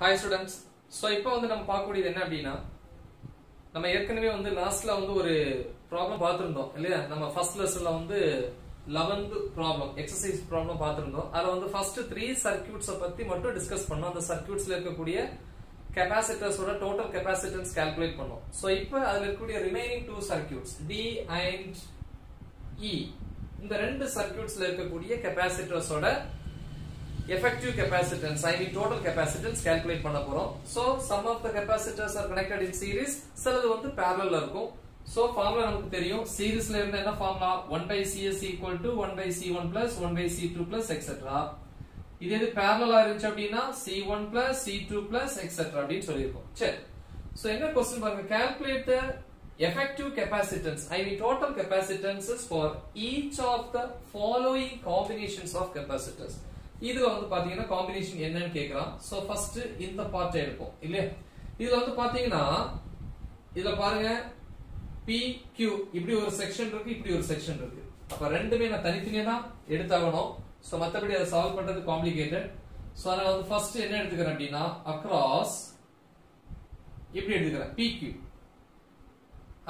Hi students so இப்போ வந்து நம்ம பார்க்கக்கூடியது என்ன அப்படின்னா நம்ம ஏற்கனவே வந்து லாஸ்ட்ல வந்து ஒரு ப்ராப்ளம் பார்த்துருந்தோம் இல்லையா? நம்ம ஃபர்ஸ்ட் லெசன்ல வந்து லெவன்த் ப்ராப்ளம் எக்ஸசைஸ் ப்ராப்ளம் பார்த்துருந்தோம். அதில் வந்து ஃபர்ஸ்ட் த்ரீ சர்க்கியூட்ஸை பற்றி மட்டும் டிஸ்கஸ் பண்ணோம். அந்த சர்க்கியூட்ஸ்ல இருக்கக்கூடிய கெபாசிட்டர்ஸோட டோட்டல் கெபாசிட்டன்ஸ் கால்குலேட் பண்ணோம். ஸோ இப்போ அதில் இருக்கக்கூடிய remaining two circuits D and E இந்த ரெண்டு சர்க்கியூட்ஸ்ல இருக்கக்கூடிய கெபாசிட்டர்ஸோட effective capacitance I mean total capacitance calculate பண்ண போறோம் so some of the capacitors are connected in series சிலது வந்து parallel இருக்கும் so formula நமக்கு தெரியும் சீரிஸ்ல இருந்து என்ன formula 1 by cs equal to 1 by c1 plus 1 by c2 plus etc இது எது parallel இருந்துச்சு அப்படின்னா c1 plus c2 plus etc அப்படின்னு சொல்லியிருக்கோம் சரி so என்ன கொஸ்டின் பாருங்க calculate the effective capacitance I mean total capacitances for each of the following combinations of capacitors இதுல வந்து பாத்தீங்கன்னா காம்பினேஷன் என்னன்னு கேக்குறான். சோ ஃபர்ஸ்ட் இந்த பார்ட் எடுப்போம். இல்லையா? இதுல வந்து பாத்தீங்கன்னா இதுல பாருங்க. பி கியூ இப்படி ஒரு செக்ஷன் இருக்கு இப்படி ஒரு செக்ஷன் இருக்கு. அப்ப ரெண்டுமே நான் தனித்தனியா தான் எடுத்தாகணும். சோ மத்தபடி அதை சால்வ் பண்றது காம்ப்ளிகேட்டட் சோ அதனால வந்து ஃபர்ஸ்ட் என்ன எடுத்துக்கிறேன் அப்படின்னா அக்ராஸ் இப்படி எடுத்துக்கிறேன். பி கியூ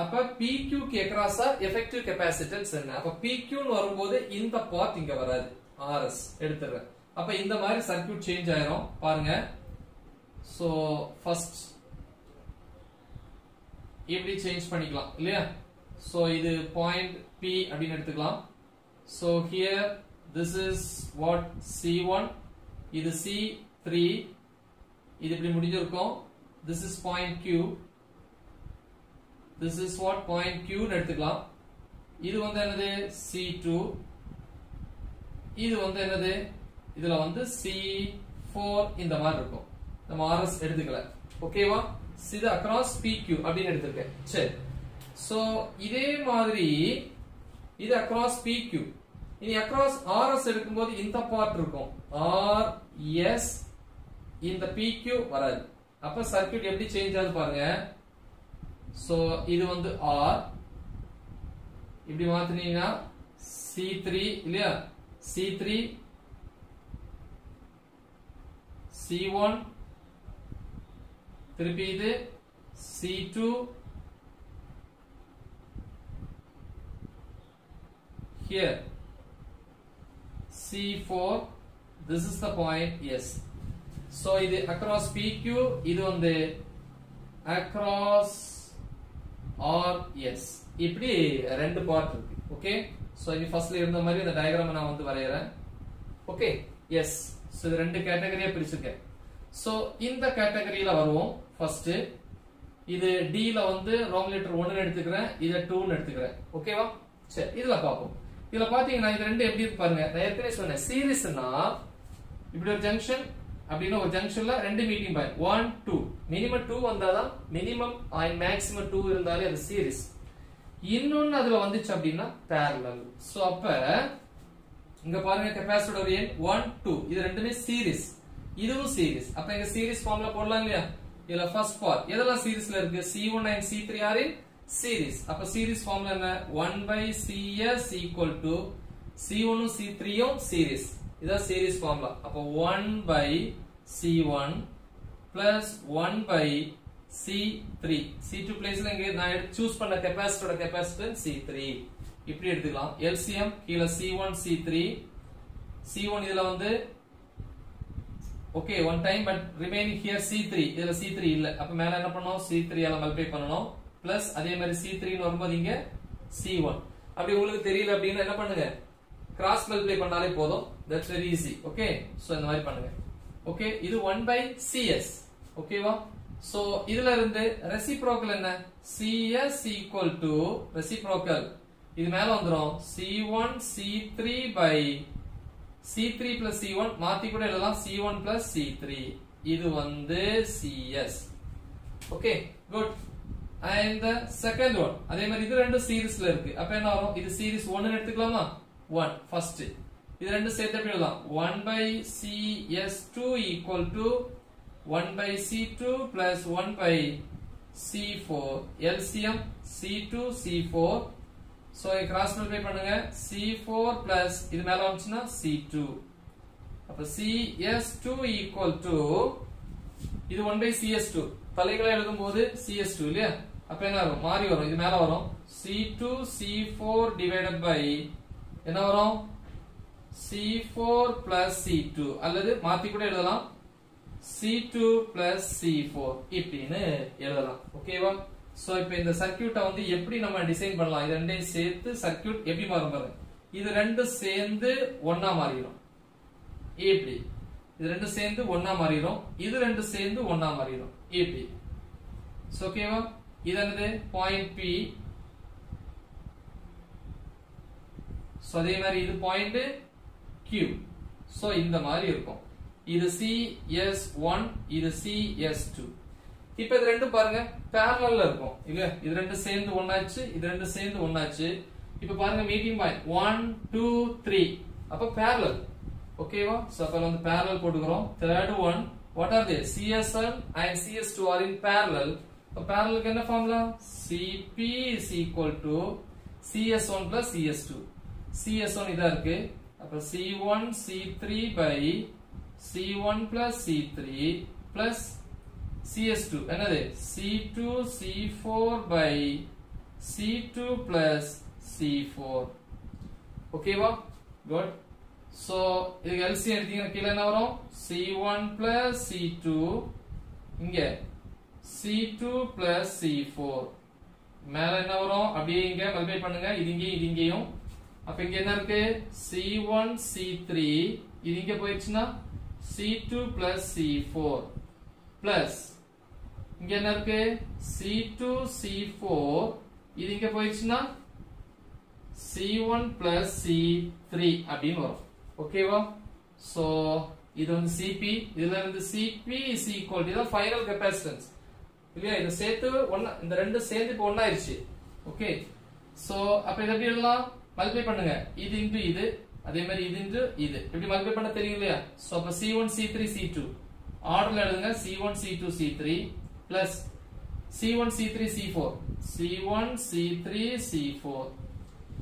அப்ப பி க்கு எக்ராஸா எஃபெக்டிவ் கெபாசிட்டன்ஸ் என்ன? அப்ப பி கியூன்னு வரும்போது இந்த பார்ட் இங்க வராது. ஆர்எஸ் எடுத்துறேன் அப்ப இந்த மாதிரி சர்க்யூட் சேஞ்ச் ஆயிரும். பாருங்க. சோ ஃபர்ஸ்ட் இப்படி சேஞ்ச் பண்ணிக்கலாம் இல்லையா? சோ இது பாயிண்ட் பி அப்படின்னு எடுத்துக்கலாம். So here this is what C one இது சி த்ரீ இது இப்படி முடிஞ்சிருக்கும். This is point Q this is what point கியூன்னு எடுத்துக்கலாம். இது வந்து என்னது? சி டூ இது வந்து என்னது? இதுல வந்து C4 இந்த மாதிரி இருக்கும். நம்ம RS எடுத்துக்கல. ஓகேவா இது அக்ராஸ் PQ அப்படின்னு எடுத்திருக்கேன். சரி. சோ இதே மாதிரி இது அக்ராஸ் PQ இனி அக்ராஸ் RS எடுக்கும்போது இந்த பார்ட் இருக்கும். RS இந்த PQ வராது. அப்ப சர்க்கியூட் எப்படி சேஞ்ச் ஆகுது பாருங்க. சோ இது வந்து ஆர் இப்படி மாத்தினீங்கன்னா சி த்ரீ இல்லையா? சி த்ரீ சி ஒன் திருப்பி இது C two here. C4 this is the point yes. So இது across PQ இது வந்து across RS இப்படி ரெண்டு பார்ட் இருக்கு ஓகே சோ இது ஃபர்ஸ்ட்ல இருந்த மாதிரி இந்த டயகிராம் நான் வந்து வரையறேன். ஓகே எஸ் சோ இது ரெண்டு கேட்டகரியா பிரிச்சிருக்கேன். சோ இந்த கேட்டகரியில வருவோம். ஃபர்ஸ்ட் இது D ல வந்து ரோம் லெட்டர் 1 எடுத்துக்கிறேன். இத 2 னு எடுத்துக்கிறேன். ஓகேவா சரி இதுல பாப்போம் இதுல பாத்தீங்கன்னா இது ரெண்டு எப்படி இருக்கு பாருங்க. நான் ஏற்கனவே சொன்னேன். சீரிஸ்னா இப்படி ஒரு ஜங்ஷன் அப்படின்னா ஒரு ஜங்ஷன்ல ரெண்டு meeting point one two minimum two வந்தாதான் மினிமம் மேக்ஸிமம் டூ இருந்தாலே அது சீரிஸ் இன்னொன்னு அதுல வந்துச்சு அப்படின்னா பேரலல் சோ அப்ப இங்க பாருங்க கெபாசிட்டர் எண் ஒன் டூ இது ரெண்டுமே சீரிஸ் இதுவும் சீரிஸ் அப்ப இங்க சீரிஸ் ஃபார்ம்ல போடலாம் இல்லையா? இதுல ஃபர்ஸ்ட் பார்ட் எதெல்லாம் சீரிஸ்ல இருக்கு? C one and C three are in series அப்ப சீரிஸ் ஃபார்ம்ல என்ன? One by CS equal to C ஒன்னும் சி த்ரீயும் சீரிஸ் இதான் சீரிஸ் ஃபார்ம்ல அப்போ 1 by C1 plus 1 by C3 C2 பிளேஸ்ல இங்க நான் சூஸ் பண்ண கெபாசிட்டரோட கெபாசிட்டன்ஸ் C3 இப்படி எடுத்துக்கலாம். எல்சிஎம் கீழே C one C three C one இதுல வந்து okay one time but remaining here C three இதுல C3 இல்ல. அப்ப மேல என்ன பண்ணணும்? C3 ஆல மல்டிப்ளை பண்ணணும். பிளஸ் அதே மாதிரி C3 னு வரும்போது இங்க C1 அப்படி உங்களுக்கு தெரியல அப்படின்னா என்ன பண்ணுங்க? கிராஸ் மல்டிப்ளை பண்ணாலே போதும். That's very easy okay so இந்த மாதிரி பண்ணுங்க. ஓகே இது ஒன் பை சிஎஸ் ஓகேவா சோ இதுல இருந்து ரெசிப்ரோக்கல் என்ன? சிஎஸ் ஈக்குவல் டு ரெசிப்ரோக்கல் இது மேல one C1 C3 by C3 plus C1 மாத்தி கூட எழுதலாம். C1 பிளஸ் C3 இது வந்து CS okay good and the second one அதே மாதிரி இது ரெண்டும் சீரிஸ்ல இருக்கு. அப்ப என்ன வரும்? இது சீரிஸ் 1 எடுத்துக்கலாமா? 1 ஃபர்ஸ்ட் இது ரெண்டும் சேர்த்து எப்படி எழுதலாம்? 1 by CS2 equal to 1 by C2 plus 1 by C4 LCM C2 C4 so cross multiply பண்ணுங்க. C4 plus இது மேலே வந்துச்சுன்னா C2 அப்ப CS2 equal to இது ஒன் பை சிஎஸ் டூ தலைகளை எழுதும் போது சிஎஸ் டூ இல்லையா? அப்ப என்ன வரும்? மாறி வரும். இது மேல வரும். C two C four divided by என்ன வரும்? C four plus C two அல்லது மாத்தி கூட எழுதலாம். C two plus C four இப்படின்னு எழுதலாம். ஓகேவா சோ இப்போ இந்த சர்க்கியூட்டை வந்து எப்படி நம்ம டிசைன் பண்ணலாம்? இது ரெண்டையும் சேர்த்து சர்க்கியூட் எப்படி மாறும் பாருங்க. இது ரெண்டும் சேர்ந்து ஒன்னா மாறிடும். இப்படி இது ரெண்டும் சேர்ந்து ஒன்னா மாறிடும். இது ரெண்டும் சேர்ந்து ஒன்னா மாறிடும். இப்படி சோ ஓகேவா இது என்னது? பாயிண்ட் பி சோ அதே மாதிரி இது பாயிண்ட் கியூ சோ இந்த மாதிரி இருக்கும். இது CS1 இது CS2 இப்ப இது ரெண்டும் பாருங்க பேரலல்ல இருக்கும். இல்ல? இது ரெண்டும் சேர்ந்து ஒன்னாச்சு இது ரெண்டும் சேர்ந்து ஒன்னாச்சு இப்ப பாருங்க மீட்டிங் ஆயில் ஒன் டூ த்ரீ அப்ப பேரலல் ஓகேவா சோ அப்ப வந்து பேரல் போட்டுக்கிறோம். Third one what are they CSL and CS two are in parallel அப்ப பேரலுக்கு என்ன formula CP is equal to CS one plus CS two CS one இதா இருக்கு. அப்ப C one C three by C one plus C three plus plus CS2 என்னது? C2 C4 by C2 plus C4 ஓகேவா good so இதுக்கு LCM எடுத்தீங்கன்னா கீழே என்ன வரும்? C one C1 plus C2 இங்க. C2 plus C4 மேல என்ன வரும்? அப்படியே இங்க மல்டிப்ளை பண்ணுங்க. இது இங்கேயும் இது இங்கேயும். அப்ப இங்க என்ன இருக்கு? C1 C3 இது இங்க போயிடுச்சுன்னா C2 plus C4 plus. இங்க என்ன இருக்கு? C2 C4 இது இங்க போயிடுச்சுன்னா C1 plus C3 அப்படின்னு வரும். ஓகேவா ஸோ இது வந்து CP இதுல இருந்து CP is equal to இதான் ஃபைனல் கெப்பாசிட்டன்ஸ் இல்லையா? இதை சேர்த்து ஒண்ணா இந்த ரெண்டு சேர்ந்து இப்போ ஒன்னாயிருச்சு ஓகே சோ அப்ப இதை எப்படி எழுதலாம்? மல்டிப்ளை பண்ணுங்க. இது இன்று இது அதே மாதிரி இது இன்று இது. எப்படி மல்டிப்ளை பண்ண தெரியும் இல்லையா? சோ அப்ப C1 C3 C2 ஆர்டர்ல எழுதுங்க C1 C2 C3 plus C1 C3 C4 C1 C3 C4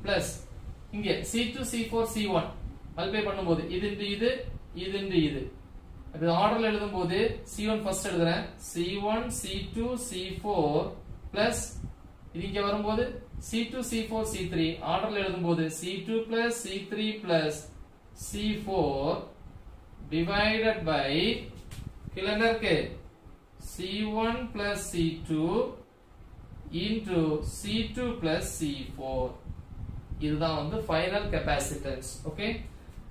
plus இங்க C2 C4 C1 மல்டிப்ளை பண்ணும்போது இது இன்டு இது இது இன்டு இது. அப்ப ஆர்டர்ல எழுதும் போது C1 ஃபர்ஸ்ட் எழுதுறேன். C1 C2 C4 பிளஸ் இது இங்க வரும்போது C2 C4 C3 ஆர்டர்ல எழுதும்போது C2 plus C3 plus C4 divided by கீழ என்ன இருக்கு? C1 plus C2 into C2 plus C4 இதுதான் வந்து ஃபைனல் கெபாசிட்டன்ஸ் ஓகே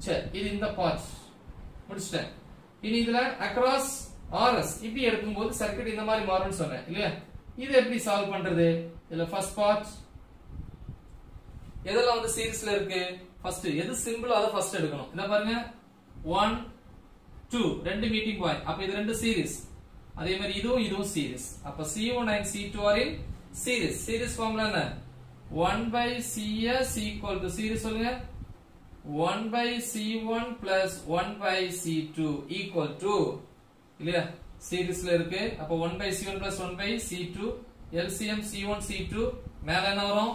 சரி இது இந்த பார்ட் முடிச்சிட்டேன். இனி இதுல அக்ராஸ் ஆர்எஸ் இப்படி எடுக்கும்போது சர்க்கியூட் இந்த மாதிரி மாறும்னு சொன்னேன் இல்லையா? இது எப்படி சால்வ் பண்றது? இதுல ஃபர்ஸ்ட் பார்ட் எதெல்லாம் வந்து சீரிஸ்ல இருக்கு? ஃபர்ஸ்ட் எது சிம்பிள் அதை ஃபர்ஸ்ட் எடுக்கணும். இத பாருங்க. 1 டூ ரெண்டு மீட்டிங் பாயிண்ட் அப்ப இது ரெண்டு சீரிஸ் அதே மாதிரி இதுவும் இதுவும் சீரிஸ் அப்ப C1 and C2 are in series series formula என்ன? 1 by CS equal to series சொல்லுங்க. 1 by C1 plus 1 by C2 equal to இல்லையா? சீரிஸ்ல இருக்கு. அப்ப 1 by C1 plus 1 by C2 LCM C1 C2 மேல என்ன வரும்?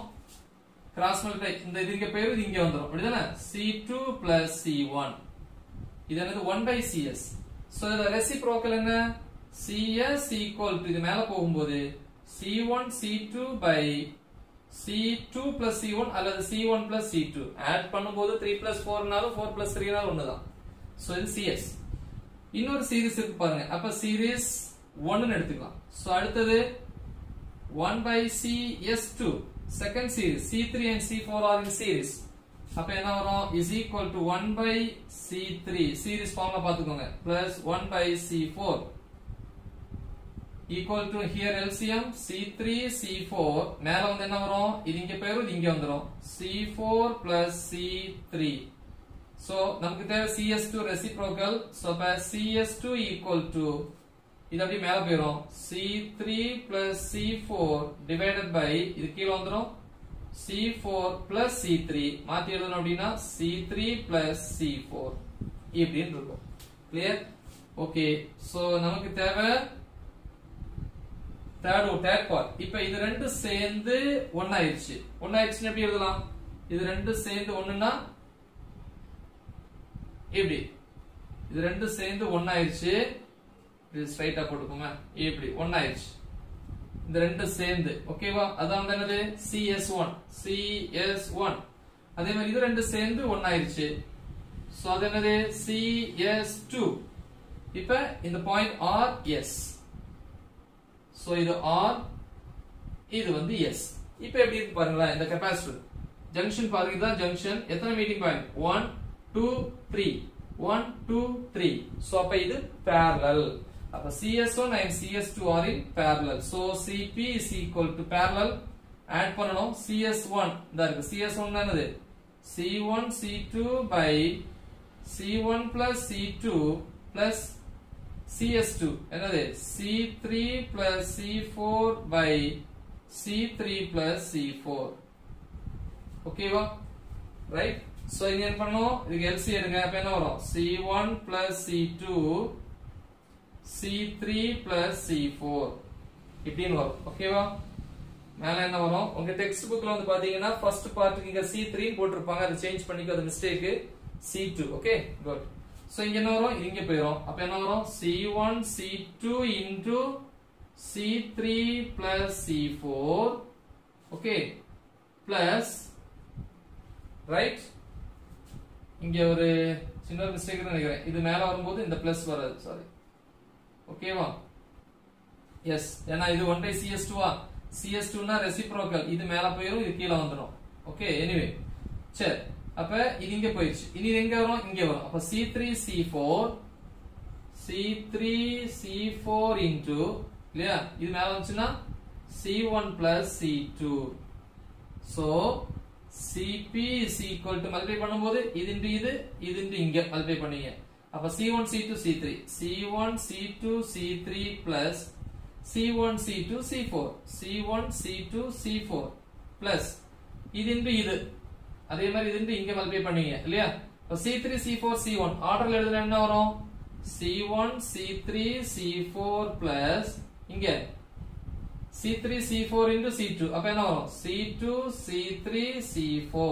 கிராஸ் மல்டிப்ளை இந்த இது இங்க வந்துடும் இது இங்க வந்துரும். அப்படிதானே? C2 plus C1 இது என்னது? 1 by CS. ஸோ இதில் ரெசிப்ரோக்கல் என்ன? CS equal இது மேல போகும்போது C1 C2 by C2 plus C1 அல்லது C1 plus C2 ஆட் பண்ணும்போது 3 plus 4 ஃபோர் 4 plus 3 தான் ஸோ இது CS. இன்னொரு சீரிஸ் இருக்கு பாருங்க. அப்ப சீரிஸ் 1 எடுத்துக்கலாம். ஸோ அடுத்தது 1 by CS2 second series C3 and C4 are in series. அப்ப என்ன வரும்? is equal to 1 by C3 series ஃபார்ம்ல பாத்துக்கோங்க plus 1 by C4 equal to here LCM C3 C4 மேல வந்து என்ன வரும்? இது இங்க பேரும் இது இங்க வந்துரும். C4 plus C3 so நமக்கு தேவை CS2 reciprocal. So அப்ப CS2 equal to இது அப்படி மேல போயிரும். C3 plus C4 divided by இது கீழ வந்துரும். C4 plus C3 மாத்தி எழுதணும் அப்படின்னா C3 plus C4 இப்படின்னு இருக்கும் கிளியர் ஓகே சோ நமக்கு தேவை தேர்ட் தேர்ட் பார்ட் இப்போ இது ரெண்டு சேர்ந்து ஒன்னாயிருச்சு ஒன்னாயிருச்சுன்னு எப்படி எழுதலாம்? இது ரெண்டு சேர்ந்து ஒண்ணுன்னா இப்படி இது ரெண்டு சேர்ந்து ஒன்னாயிருச்சு இது ஸ்ட்ரைட்டா போட்டுக்கோங்க. இப்படி ஒன் இந்த ரெண்டு சேர்ந்து ஓகேவா அதான் வந்து என்னது? சிஎஸ் ஒன் சிஎஸ் ஒன் அதே மாதிரி இது ரெண்டு சேர்ந்து ஒன் ஆயிருச்சு சோ அது என்னது? சிஎஸ் டூ இப்ப இந்த பாயிண்ட் ஆர் எஸ் சோ இது ஆர் இது வந்து எஸ் இப்ப எப்படி இருக்கு பாருங்களேன் இந்த கெபாசிட்டர் ஜங்ஷன் பாருங்க இதுதான் ஜங்ஷன் எத்தனை meeting point one two three one two three so அப்ப இது பேரல் அப்ப CS1 and CS2 are in parallel so CP is equal to parallel add பண்ணணும் CS1 இந்த இருக்கு CS1 என்னது C1 C2 by C1 plus C2 plus CS2 என்னது C3 plus C4 by C3 plus C4 ஓகேவா right so இங்க என்ன பண்ணோம் இதுக்கு LC எடுங்க அப்ப என்ன வரும் C1 plus C2 C3 plus C4 இப்படின்னு வரும். ஓகேவா மேல என்ன வரும்? உங்க டெக்ஸ்ட் புக்ல வந்து பாத்தீங்கன்னா ஃபர்ஸ்ட் பார்ட்டுக்கு இங்க C3 போட்டிருப்பாங்க. அதை சேஞ்ச் பண்ணிக்கோ அது mistake C2 okay good so இங்க என்ன வரும்? இங்க போயிரும். அப்ப என்ன வரும்? C1 C2 into C3 plus C4 okay plus right இங்க ஒரு சின்ன ஒரு மிஸ்டேக் நினைக்கிறேன். இது மேல வரும்போது இந்த பிளஸ் வராது. சாரி ஓகேவா எஸ் ஏன்னா இது ஒன் பை சிஎஸ் டூவா சிஎஸ் டூனா ரெசிப்ரோக்கல் இது மேல போயிடும் இது கீழே வந்துடும் ஓகே எனிவே சரி அப்ப இது இங்க போயிடுச்சு. இனி இது எங்க வரும்? இங்க வரும். அப்ப C three C four C three C four into இல்லையா? இது மேல வந்துச்சுன்னா C one plus C two so CP is equal to multiply பண்ணும்போது இது இன்டு இது இது இன்டு இங்க மல்டிப்ளை பண்ணீங்க. அப்ப C1 C2 C3 C1 C2 C3 plus C1 C2 C4 C1 C2 C4 plus இது இன்டு இது அதே மாதிரி இது இன்டு இங்க மல்டிப்ளை பண்ணீங்க இல்லையா அப்ப C3 C4 C1 ஆர்டர்ல எழுதுனா என்ன வரும் C1 C3 C4 plus இங்க C3 C4 into C2 அப்ப என்ன வரும் C2 C3 C4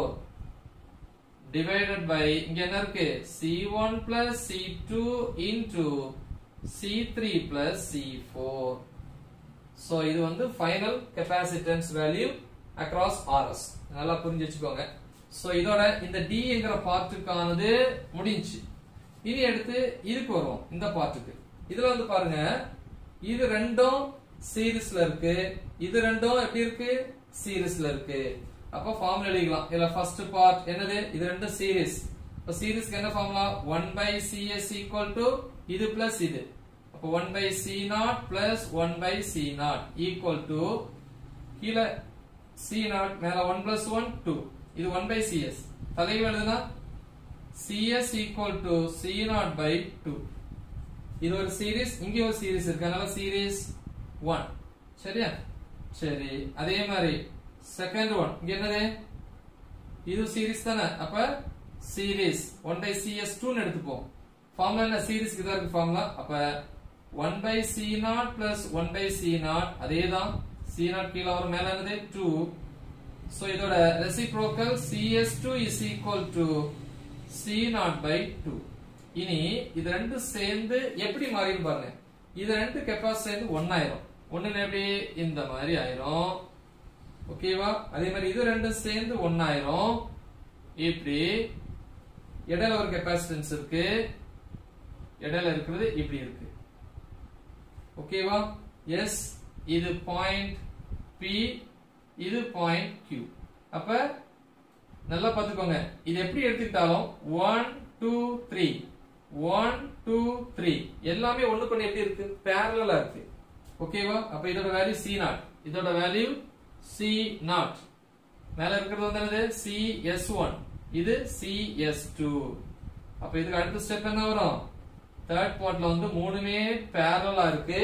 divided by இங்க என்ன இருக்கு? C1 plus C2 into C3 plus C4 so இது வந்து final capacitance value across RS. நல்லா புரிஞ்சு வச்சுக்கோங்க. So இதோட இந்த D என்கிற பார்ட்டுக்கானது முடிஞ்சு. இனி எடுத்து இதுக்கு வருவோம் இந்த பார்ட்டுக்கு இதுல வந்து பாருங்க இது ரெண்டும் சீரிஸ்ல இருக்கு. இது ரெண்டும் எப்படி இருக்கு? சீரிஸ்ல இருக்கு. அப்ப ஃபார்முலா எழுதிக்கலாம். இதுல ஃபர்ஸ்ட் பார்ட் என்னது? இது ரெண்டு சீரிஸ் அப்ப சீரிஸ்க்கு என்ன formula 1 by CS equal to இது பிளஸ் இது. அப்ப 1 by C not plus 1 by C not equal to கீழே சி நாட் மேல 1 பிளஸ் 1 2 இது 1 பை சிஎஸ் தலைவு எழுதுனா CS equal to C not by 2 இது ஒரு சீரிஸ் இங்கே ஒரு சீரிஸ் இருக்கு. அதனால சீரிஸ் ஒன் சரியா? சரி. அதே மாதிரி செகண்ட் ஒன் இங்க என்னது? இது சீரிஸ் தானே. அப்ப சீரிஸ் ஒன் பை சிஎஸ் டூன்னு எடுத்துப்போம். ஃபார்முலா என்ன? சீரிஸ்க்கு தான் இருக்கு ஃபார்முலா அப்ப one by C not plus one by C not அதே தான் சி நாட் கீழே வரும். மேல என்னது? டூ ஸோ இதோட reciprocal CS two is equal to C not by two இனி இது ரெண்டும் சேர்ந்து எப்படி மாறிடும் பாருங்க. இது ரெண்டு கெப்பாசிட்டி சேர்ந்து ஒன்னாயிரும் ஒண்ணுல எப்படி? இந்த மாதிரி ஆயிரும். ஓகேவா? அதே மாதிரி இது ரெண்டும் சேர்ந்து ஒன்னாயிரும் இப்படி இடையில ஒரு கெப்பாசிட்டன்ஸ் இருக்கு. இடையில இருக்கிறது இப்படி இருக்கு. ஓகேவா? எஸ் இது பாயிண்ட் பி இது பாயிண்ட் கியூ அப்ப நல்லா பாத்துக்கோங்க இது எப்படி எடுத்துக்கிட்டாலும் one two three one two three எல்லாமே ஒன்று பண்ணி எப்படி இருக்கு? பேரலா இருக்கு. ஓகேவா? அப்ப இதோட வேல்யூ சி நாட் இதோட வேல்யூ சி நாட் மேல இருக்கிறது வந்து என்னது? சி எஸ் ஒன் இது சி எஸ் டூ அப்ப இதுக்கு அடுத்த ஸ்டெப் என்ன வரும்? தேர்ட் பார்ட்ல வந்து மூணுமே பேரலா இருக்கு.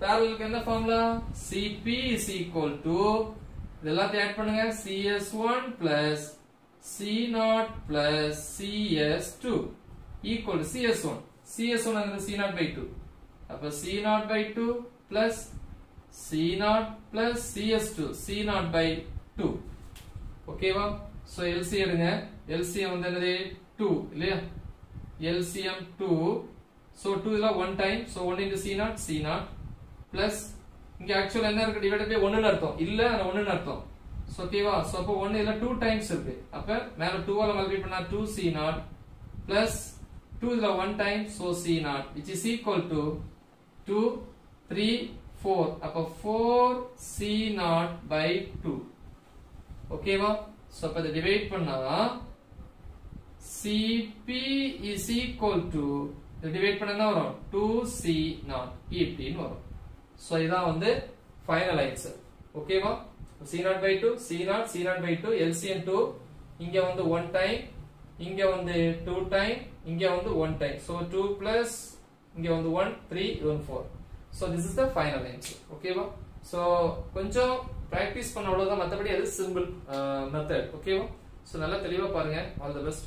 பேரலுக்கு என்ன formula CP is equal to இது எல்லாத்தையும் ஆட் பண்ணுங்க. CS one plus C not plus CS two equal CS one CS one C not by two அப்ப C not by two plus C0 plus CS2. C0 by 2. ஓகேவா so LCM எடுங்க. LCM வந்து என்னது? 2 இல்லையா? LCM 2 so two இதில் one time so one into C not C not plus இங்க actual என்ன இருக்கு? டிவைட் பை ஒன்னு அர்த்தம். இல்ல ஆனா ஒன்னு அர்த்தம். ஸோ ஓகேவா ஸோ அப்போ ஒன்னு இதுல டூ டைம்ஸ் இருக்கு. அப்ப மேல டூவால மல்டிப்ளை பண்ணா two C not plus two இதுல one time so C not equal is equal to two three four அப்போ four C not by two ஓகேவா ஸோ அப்போ இதை டிவைட் பண்ணா Cp is equal to இதை டிவைட் பண்ணா என்ன வரும் 2C நாட் இப்படின்னு வரும் ஸோ இதான் வந்து ஃபைனல் ஆன்சர் ஓகேவா C not by two C not C not by two LCM two இங்க வந்து ஒன் டைம் இங்க வந்து டூ டைம் இங்க வந்து one time so two plus இங்க வந்து one three one four so this is the final answer ஓகேவா so கொஞ்சம் ப்ராக்டிஸ் பண்ண அவ்வளவுதான். மற்றபடி அது சிம்பிள் மெத்தட் ஓகேவா ஸோ நல்லா தெளிவாக பாருங்கள் ஆல் த பெஸ்ட்